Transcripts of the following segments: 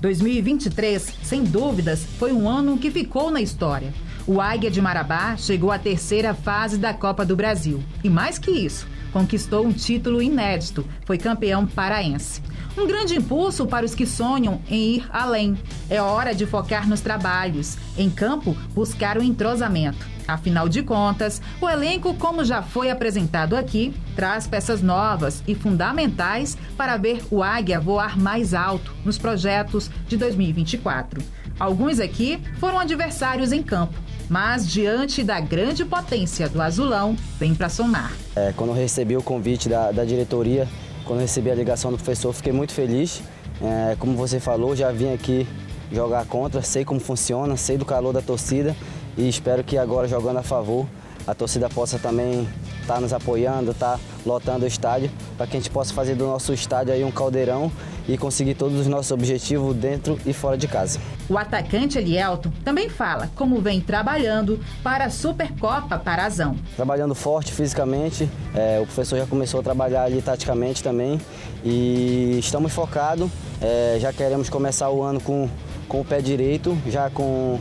2023, sem dúvidas, foi um ano que ficou na história. O Águia de Marabá chegou à terceira fase da Copa do Brasil. E mais que isso, conquistou um título inédito, foi campeão paraense. Um grande impulso para os que sonham em ir além. É hora de focar nos trabalhos. Em campo, buscar o entrosamento. Afinal de contas, o elenco, como já foi apresentado aqui, traz peças novas e fundamentais para ver o Águia voar mais alto nos projetos de 2024. Alguns aqui foram adversários em campo, mas diante da grande potência do azulão, vem para somar. É, quando eu recebi o convite da, da diretoria, quando recebi a ligação do professor, fiquei muito feliz. É, como você falou, já vim aqui jogar contra, sei como funciona, sei do calor da torcida e espero que agora jogando a favor a torcida possa também estar tá nos apoiando, estar tá lotando o estádio, para que a gente possa fazer do nosso estádio aí um caldeirão e conseguir todos os nossos objetivos dentro e fora de casa. O atacante Elielton também fala como vem trabalhando para a Supercopa Parazão. Trabalhando forte fisicamente, é, o professor já começou a trabalhar ali taticamente também e estamos focados, é, já queremos começar o ano com, com o pé direito, já com,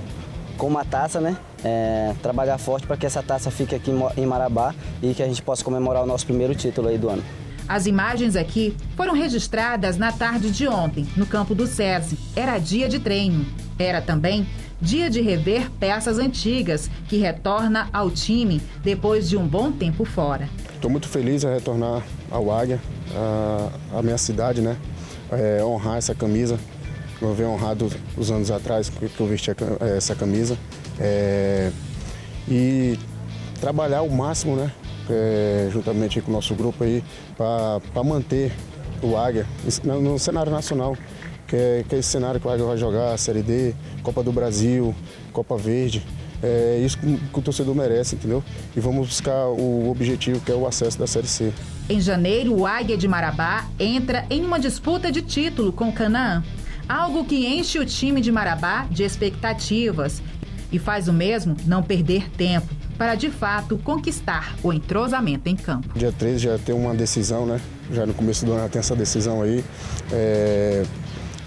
com uma taça, né? É, trabalhar forte para que essa taça fique aqui em Marabá e que a gente possa comemorar o nosso primeiro título aí do ano. As imagens aqui foram registradas na tarde de ontem, no campo do SESI. Era dia de treino. Era também dia de rever peças antigas, que retorna ao time depois de um bom tempo fora. Estou muito feliz em retornar ao Águia, a, a minha cidade, né? É, honrar essa camisa. Eu venho honrado os anos atrás que eu vesti essa camisa. É, e trabalhar o máximo, né? é, juntamente com o nosso grupo aí, para manter o Águia no, no cenário nacional, que é, que é, esse cenário que o Águia vai jogar, a Série D, Copa do Brasil, Copa Verde. É isso que o torcedor merece, entendeu? E vamos buscar o objetivo que é o acesso da Série C. Em janeiro, o Águia de Marabá entra em uma disputa de título com o Canaã. Algo que enche o time de Marabá de expectativas e faz o mesmo não perder tempo para de fato conquistar o entrosamento em campo. Dia 13 já tem uma decisão, né? Já no começo do ano já tem essa decisão aí. É...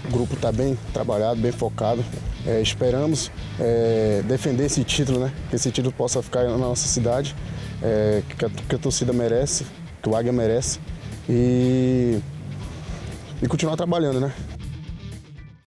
O grupo está bem trabalhado, bem focado. É, esperamos é, defender esse título, né? Que esse título possa ficar na nossa cidade, é, que, a, que, a, torcida merece, que o Águia merece. E, e continuar trabalhando, né?